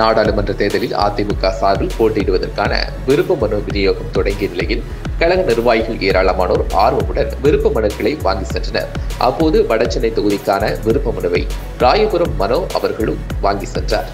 நாடாளுமன்ற தேர்தலில் அதிமுக சார்பில் போட்டியிடுவதற்கான விருப்ப மனு விநியோகம் தொடங்கிய நிலையில் கழக நிர்வாகிகள் ஏராளமானோர் ஆர்வமுடன் விருப்ப மனுக்களை வாங்கி சென்றனர். அப்போது வடசென்னை தொகுதிக்கான விருப்ப மனுவை ராயபுரம் மனோ அவர்களும் வாங்கி சென்றார்.